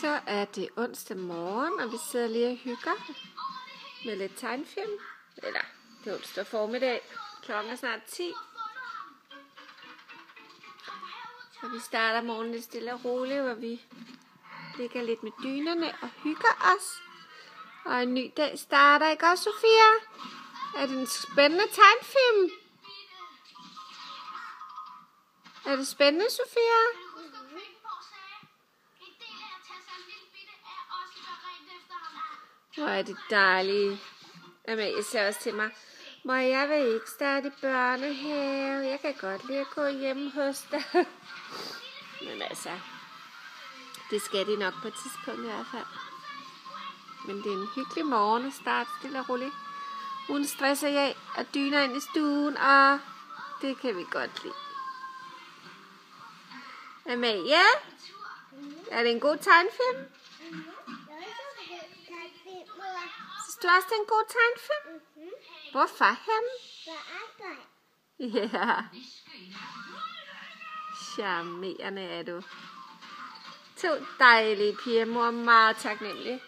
Så er det onsdag morgen, og vi sidder lige og hygger med lidt tegnfilm. Eller, det er onsdag formiddag. Klokken er snart 10. Og vi starter morgenen lidt stille og roligt, hvor vi ligger lidt med dynerne og hygger os. Og en ny dag starter, ikke også, Sofia? Er det en spændende tegnfilm? Er det spændende, Sofia? Hvor er det dejligt. Amalie siger også til mig, må jeg vil ikke starte i børnehave. Jeg kan godt lide at gå hjem hos dig. Men altså, det skal de nok på et tidspunkt i hvert fald. Men det er en hyggelig morgen at starte stille og roligt. Hun stresser jeg og dyner ind i stuen, og det kan vi godt lide. Amalie, er det en god tegnfilm? Mhm. Du også, en god tegnfilm? Hvorfor hen? Ja. Charmerende er du. To dejlige piger, mor er meget taknemmelig.